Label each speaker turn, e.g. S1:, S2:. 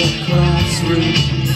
S1: the classroom